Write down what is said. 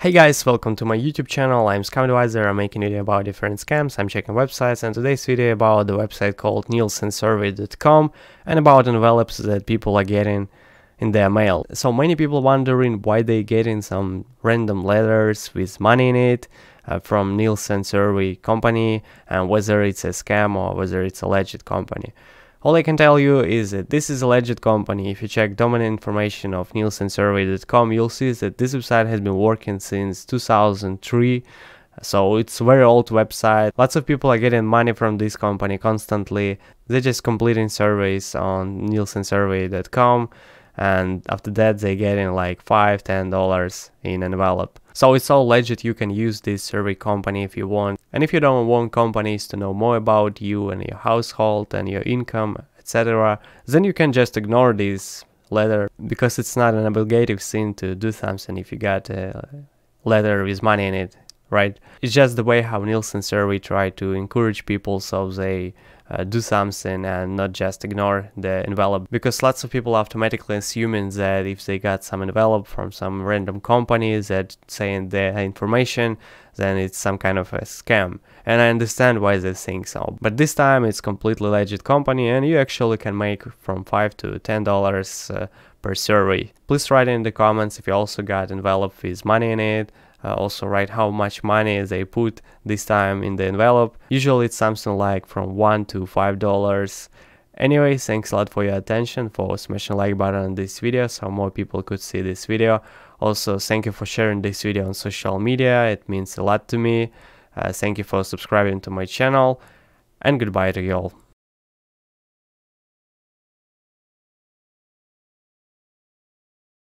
Hey guys, welcome to my YouTube channel. I'm Scamadviser. I'm making a video about different scams. I'm checking websites and today's video about the website called nielsensurvey.com and about envelopes that people are getting in their mail. So many people wondering why they getting some random letters with money in it uh, from Nielsen Survey company and whether it's a scam or whether it's a legit company. All I can tell you is that this is a legit company. If you check domain information of nielsensurvey.com, you'll see that this website has been working since 2003. So it's a very old website. Lots of people are getting money from this company constantly. They're just completing surveys on nielsensurvey.com and after that they're getting like five ten dollars in envelope. So it's all legit you can use this survey company if you want. And if you don't want companies to know more about you and your household and your income etc then you can just ignore this letter because it's not an obligative thing to do something if you got a letter with money in it right? It's just the way how nielsen survey try to encourage people so they uh, do something and not just ignore the envelope. Because lots of people automatically assuming that if they got some envelope from some random company that saying their information then it's some kind of a scam. And i understand why they think so. But this time it's completely legit company and you actually can make from 5 to 10 dollars uh, per survey. Please write in the comments if you also got envelope with money in it uh, also write how much money they put this time in the envelope. Usually it's something like from 1 to 5 dollars. Anyway, thanks a lot for your attention, for smashing like button on this video so more people could see this video. Also, thank you for sharing this video on social media, it means a lot to me. Uh, thank you for subscribing to my channel, and goodbye to you all.